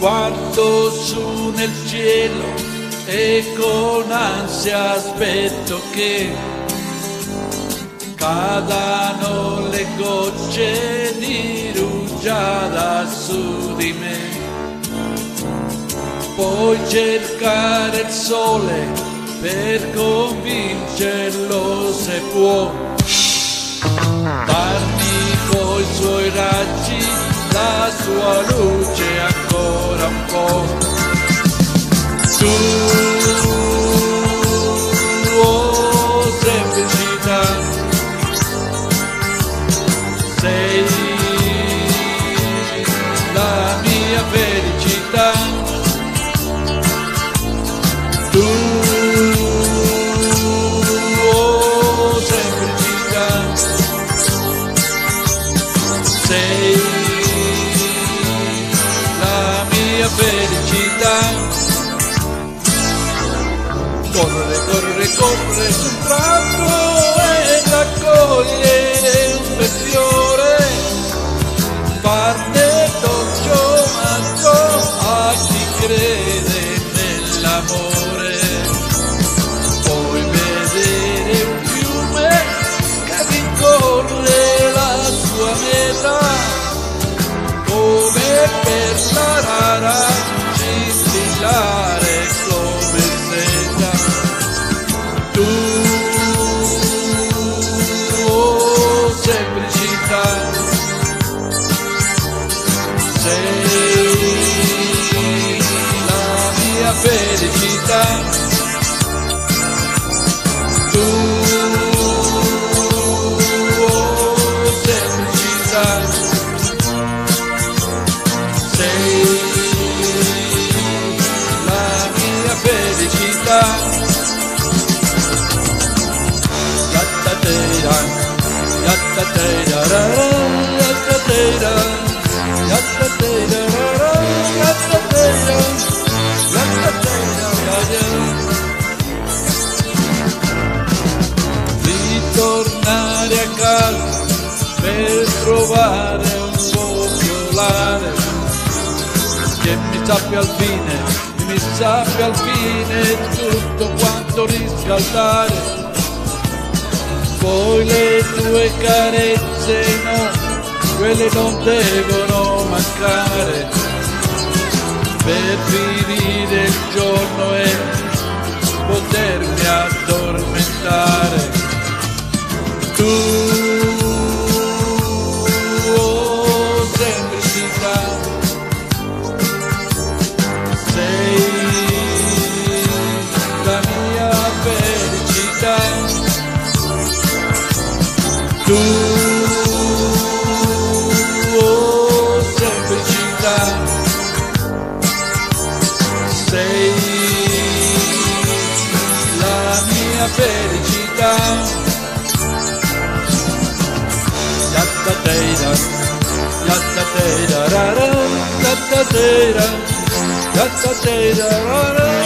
guardo su nel cielo e con ansia aspetto che cadano le gocce di rugiada su di me. Puoi cercare il sole per convincerlo se può. Darmi coi suoi raggi la sua luce ancora semplicità, sei la mia felicità. Tu, oh semplicità, sei la mia felicità. Correre, correre, correre sul prato casa per trovare un po' violare che mi sappia al fine, mi sappia al fine tutto quanto riscaldare poi le tue carezze no, quelle non devono mancare. Per finire il giorno e potermi addormentare. Tu, felicità. Yatta-teira, yatta-teira, ra-ra, yatta-teira, yatta-teira, ra-ra.